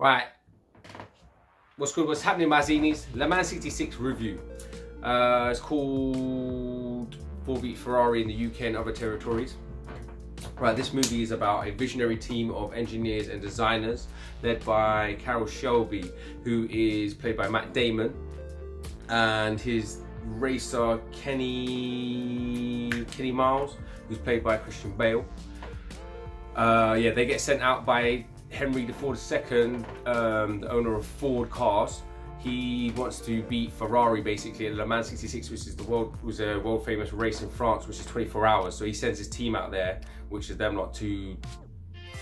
Right. What's good? What's happening, my Zinis? Le Mans 66 review. Uh, it's called Ford v Ferrari in the UK and other territories. Right, this movie is about a visionary team of engineers and designers led by Carroll Shelby, who is played by Matt Damon, and his racer Kenny Kenny Miles, who's played by Christian Bale. Uh, yeah, they get sent out by Henry Ford II, um, the owner of Ford Cars. He wants to beat Ferrari basically in Le Mans 66, which is the world was a world famous race in France, which is 24 hours. So he sends his team out there, which is them not to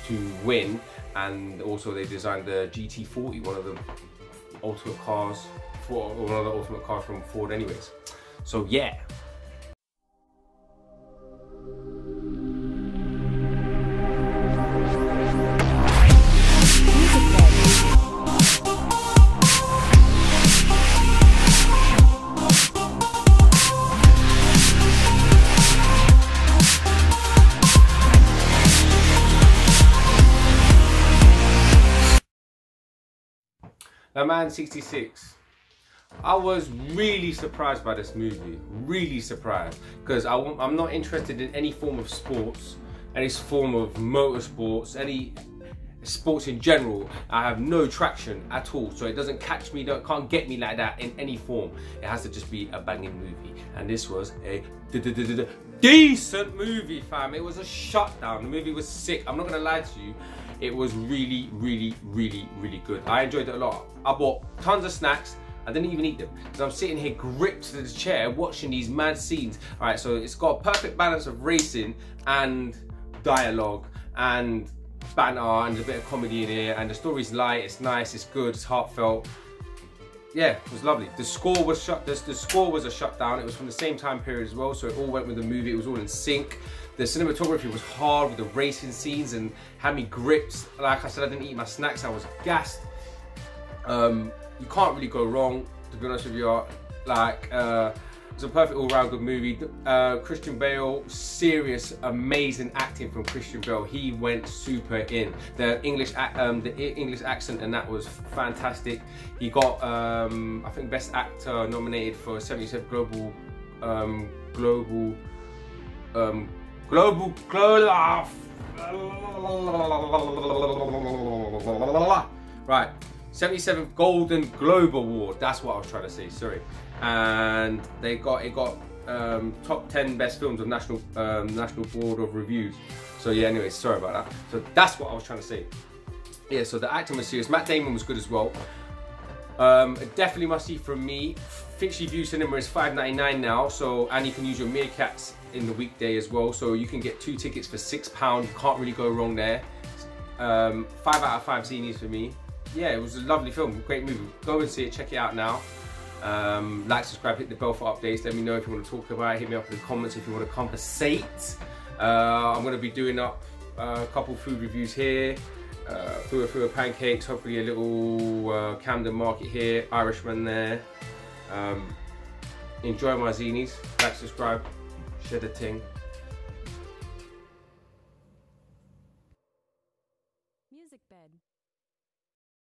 to win. And also they designed the GT40, one of the ultimate cars, for one of the ultimate cars from Ford, anyways. So yeah, Le Mans 66. I was really surprised by this movie, really surprised, because I'm not interested in any form of sports, any form of motorsports, any sports in general. I have no traction at all, so it doesn't catch me, don't, can't get me like that in any form. It has to just be a banging movie, and this was a decent movie, fam. It was a shutdown. The movie was sick. I'm not gonna lie to you. It was really, really, really, really good. I enjoyed it a lot. I bought tons of snacks. I didn't even eat them because I'm sitting here gripped to the chair watching these mad scenes. All right, so it's got a perfect balance of racing and dialogue and banter and a bit of comedy in here and the story's light, it's nice, it's good, it's heartfelt. Yeah, it was lovely. The score was shut. The, the score was a shutdown. It was from the same time period as well, so it all went with the movie. It was all in sync. The cinematography was hard with the racing scenes and had me gripped. Like I said, I didn't eat my snacks. I was gassed. Um, you can't really go wrong, to be honest with you. Like, uh, it's a perfect all-round good movie. Uh, Christian Bale, serious, amazing acting from Christian Bale. He went super in. The English, um, the English accent and that was fantastic. He got, um, I think, Best Actor nominated for 77 Global, um, Global, um, Global, Global. Right. 77th Golden Globe Award. That's what I was trying to say. Sorry. And they got it got um, top 10 best films of National um, National Board of Reviews. So yeah. Anyway, sorry about that. So that's what I was trying to say. Yeah. So the acting was serious. Matt Damon was good as well. Um, definitely must see from me. Finchley Vue Cinema is 5.99 now. So and you can use your meerkats in the weekday as well. So you can get two tickets for six pound. Can't really go wrong there. Um, five out of five Zinis for me yeah, it was a lovely film, great movie. Go and see it, check it out now. Um, like, subscribe, hit the bell for updates. Let me know if you want to talk about it. Hit me up in the comments if you want to conversate. Uh, I'm going to be doing up a couple food reviews here. Uh, Fuwa Fuwa pancakes, hopefully a little uh, Camden market here, Irishman there. Um, enjoy my zines, like, subscribe, share the ting.